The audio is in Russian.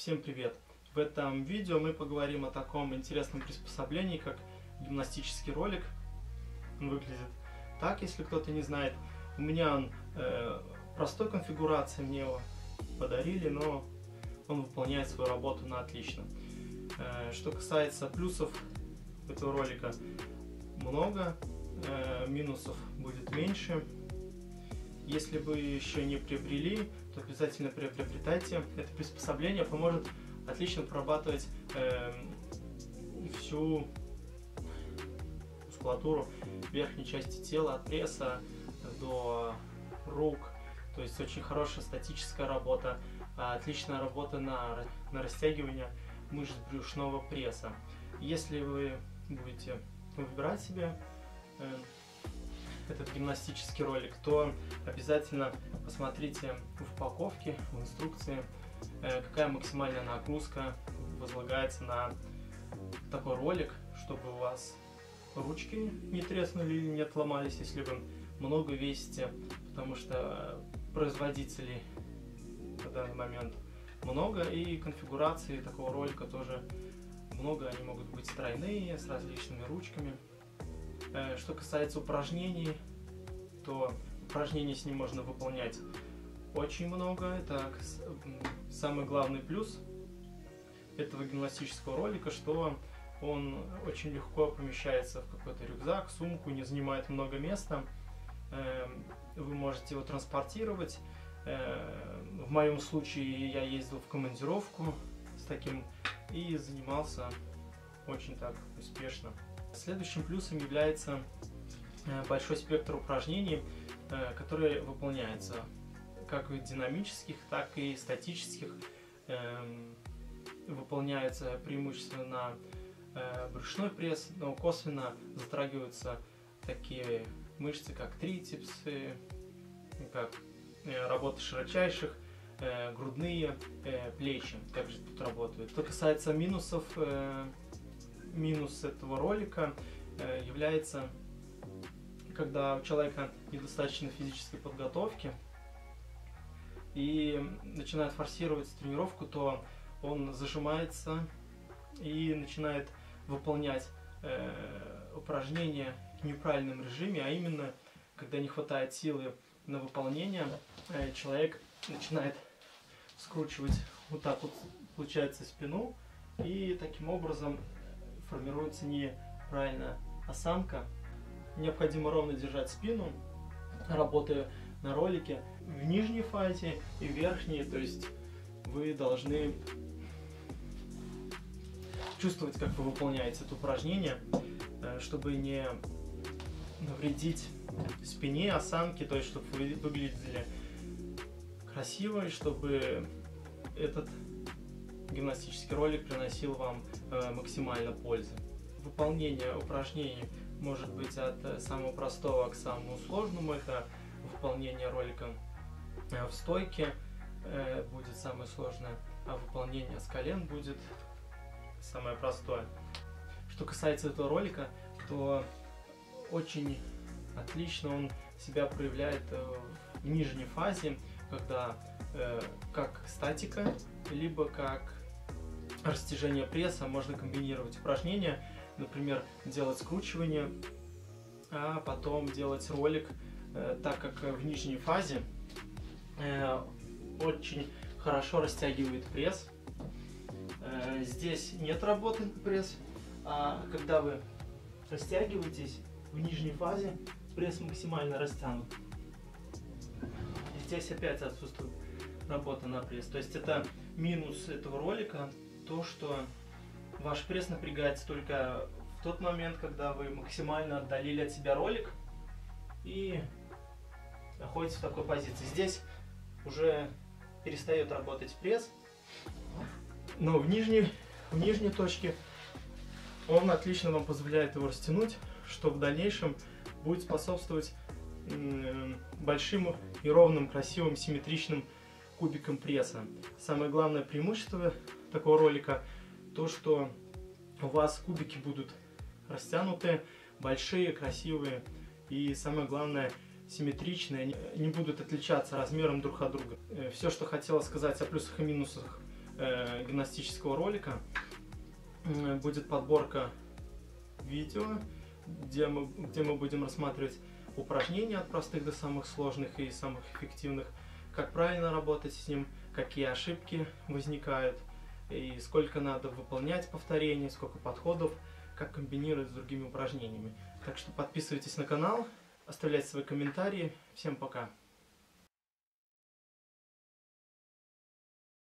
Всем привет! В этом видео мы поговорим о таком интересном приспособлении, как гимнастический ролик. Он выглядит так, если кто-то не знает. У меня он э, простой конфигурации, мне его подарили, но он выполняет свою работу на отлично. Э, что касается плюсов этого ролика, много, э, минусов будет меньше. Если вы еще не приобрели, то обязательно приобретайте. Это приспособление поможет отлично прорабатывать э, всю мускулатуру верхней части тела, от пресса до рук. То есть очень хорошая статическая работа, отличная работа на, на растягивание мышц брюшного пресса. Если вы будете выбирать себе э, этот гимнастический ролик, то обязательно посмотрите в упаковке, в инструкции, э, какая максимальная нагрузка возлагается на такой ролик, чтобы у вас ручки не треснули или не отломались, если вы много весите, потому что производителей на данный момент много, и конфигурации такого ролика тоже много, они могут быть тройные, с различными ручками. Э, что касается упражнений, то упражнений с ним можно выполнять очень много. Это самый главный плюс этого гимнастического ролика, что он очень легко помещается в какой-то рюкзак, сумку, не занимает много места. Эм, вы можете его транспортировать. Э, в моем случае я ездил в командировку с таким и занимался очень так успешно. Следующим плюсом является э, большой спектр упражнений, э, которые выполняются как динамических, так и статических. Эм, выполняются преимущественно э, брюшной пресс, но косвенно затрагиваются такие мышцы, как трицепсы, как работа широчайших, грудные, плечи также тут работают. Что касается минусов минус этого ролика э, является, когда у человека недостаточно физической подготовки и начинает форсировать тренировку, то он зажимается и начинает выполнять э, упражнения в неправильном режиме, а именно, когда не хватает силы на выполнение, э, человек начинает скручивать вот так вот, получается, спину, и таким образом формируется неправильно осанка. Необходимо ровно держать спину, работая на ролике в нижней фазе и в верхней, то есть вы должны чувствовать, как вы выполняете это упражнение, э, чтобы не навредить спине, осанке, то есть чтобы вы выглядели красиво, и чтобы этот гимнастический ролик приносил вам э, максимально пользы. Выполнение упражнений может быть от э, самого простого к самому сложному. Это выполнение ролика э, в стойке будет самое сложное, а выполнение с колен будет самое простое. Что касается этого ролика, то очень отлично он себя проявляет в нижней фазе, когда как статика, либо как растяжение пресса можно комбинировать упражнения, например, делать скручивание, а потом делать ролик, э, так как в нижней фазе э, очень хорошо растягивает пресс. Э, здесь нет работы пресс, а когда вы растягиваетесь в нижней фазе, пресс максимально растянут. Здесь опять отсутствует работа на пресс. То есть это минус этого ролика, то, что ваш пресс напрягается только в тот момент, когда вы максимально отдалили от себя ролик и находитесь в такой позиции. Здесь уже перестает работать пресс, но в нижней, в нижней точке он отлично вам позволяет его растянуть, что в дальнейшем будет способствовать большим и ровным, красивым, симметричным кубикам пресса. Самое главное преимущество такого ролика, то что у вас кубики будут растянутые, большие, красивые и самое главное симметричные, не будут отличаться размером друг от друга. Э, Все, что хотела сказать о плюсах и минусах э, гимнастического ролика э, будет подборка видео, где мы, где мы будем рассматривать упражнения от простых до самых сложных и самых эффективных, как правильно работать с ним, какие ошибки возникают, и сколько надо выполнять повторений, сколько подходов, как комбинировать с другими упражнениями. Так что подписывайтесь на канал, оставляйте свои комментарии. Всем пока!